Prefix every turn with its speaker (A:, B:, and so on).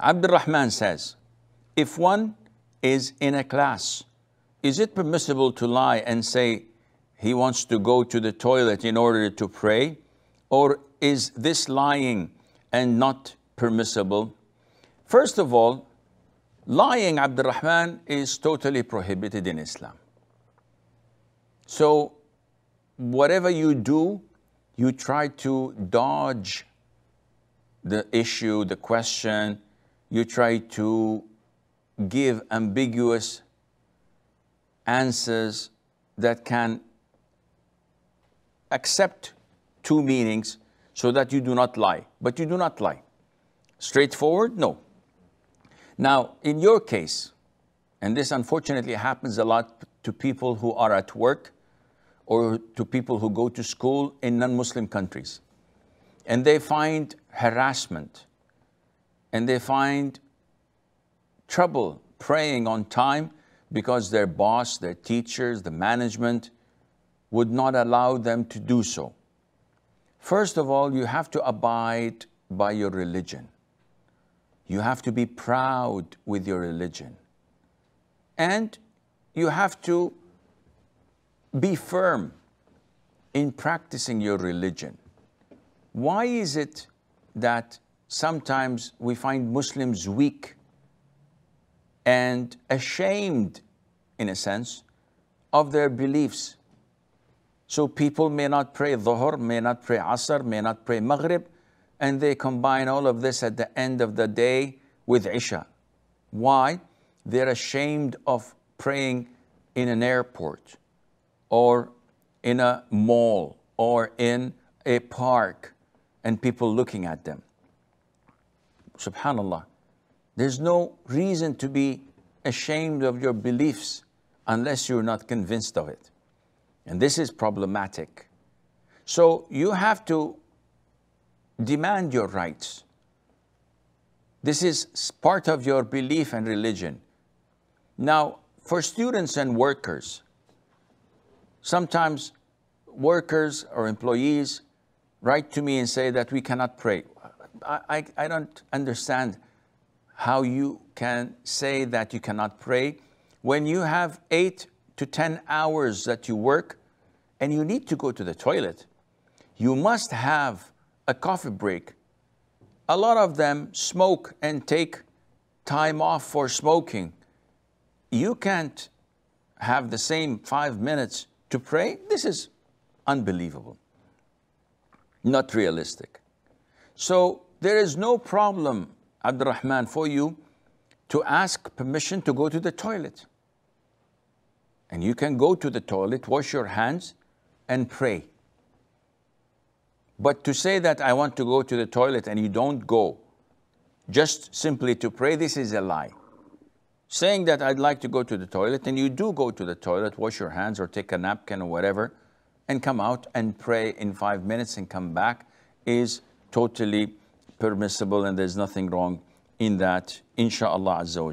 A: Abdul Rahman says, if one is in a class, is it permissible to lie and say he wants to go to the toilet in order to pray? Or is this lying and not permissible? First of all, lying, Abdul Rahman, is totally prohibited in Islam. So, whatever you do, you try to dodge the issue, the question, you try to give ambiguous answers that can accept two meanings so that you do not lie. But you do not lie. Straightforward? No. Now, in your case, and this unfortunately happens a lot to people who are at work or to people who go to school in non Muslim countries, and they find harassment and they find trouble praying on time because their boss, their teachers, the management would not allow them to do so. First of all, you have to abide by your religion. You have to be proud with your religion. And you have to be firm in practicing your religion. Why is it that sometimes we find Muslims weak and ashamed, in a sense, of their beliefs? So people may not pray Dhuhr, may not pray Asr, may not pray Maghrib, and they combine all of this at the end of the day with Isha. Why? They're ashamed of praying in an airport or in a mall or in a park and people looking at them. Subhanallah. There's no reason to be ashamed of your beliefs unless you're not convinced of it. And this is problematic. So you have to demand your rights. This is part of your belief and religion. Now, for students and workers, sometimes workers or employees write to me and say that we cannot pray. I, I, don't understand how you can say that you cannot pray when you have eight to 10 hours that you work and you need to go to the toilet, you must have a coffee break. A lot of them smoke and take time off for smoking. You can't have the same five minutes to pray. This is unbelievable, not realistic. So there is no problem, Abdurrahman, for you to ask permission to go to the toilet. And you can go to the toilet, wash your hands, and pray. But to say that I want to go to the toilet and you don't go, just simply to pray, this is a lie. Saying that I'd like to go to the toilet and you do go to the toilet, wash your hands or take a napkin or whatever, and come out and pray in five minutes and come back is totally permissible and there's nothing wrong in that, inshallah azza wa